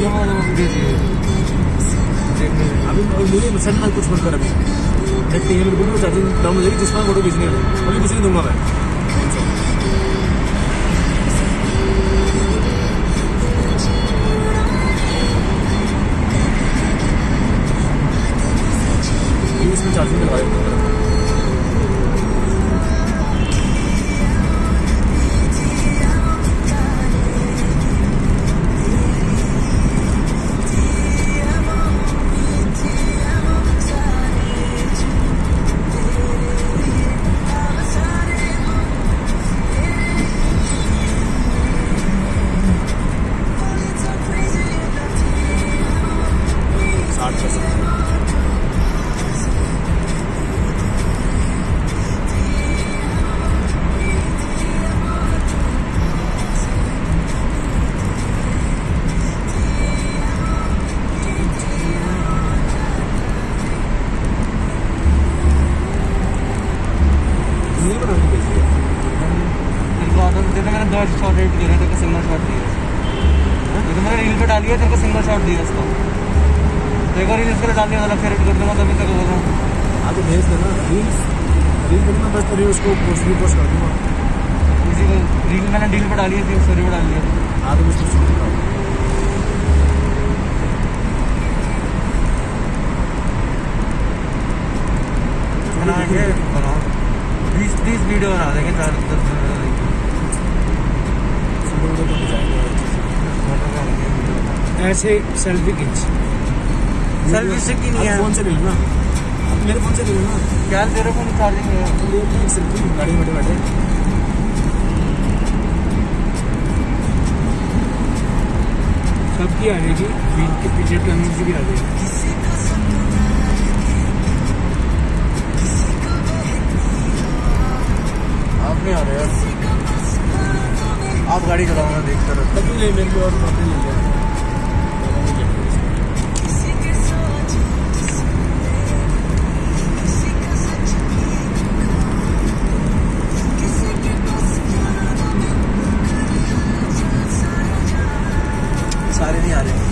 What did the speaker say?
अभी मुझे सेंड में कुछ मत कर अभी देखते हैं वीडियो चार्जिंग डाउन हो जाएगी जिसमें फ़ोटो खींचनी अभी कुछ नहीं दूँगा मैं इसमें चार्जिंग लगा आता तो मैंने दो शॉट किया तेरे को सिंगल शॉट दिया तो मैंने रील पे डाली है तेरे को सिंगल शॉट दिया उसको। तेरे को रील इसके लिए डालने वाला फिर कर दूँगा तभी तक बोल रहा हाँ। तो भेज देना। रील्स रील करूँ मैं बस तेरी उसको पोस्ट भी पोस्ट कर दूँगा। इसी को रील मैंने डील पे डाली है फिर स्टोरी पे डाली है। हाँ तो मैं उसको शूट कराऊँ बनाएँगे बनाओ। बीस तीस वीडियो बना देंगे चार दस फ़ोटो तो जाएँगे ऐसे सेल्फी खींच। Selfie stick ही नहीं है। फ़ोन से ले लेना अब मेरे फ़ोन से ले लेना क्या तेरे फ़ोन चार्जिंग है ले सेल्फी गाड़ी बैठे बैठे। सबकी आ जाएगी बीच के पीछे टर्निंग की भी आ जाएगी। आप नहीं आ रहे यार आप गाड़ी चलाओ देखता रहता तभी ले मेरे को और नौकरी ले लिया नहीं आ रहे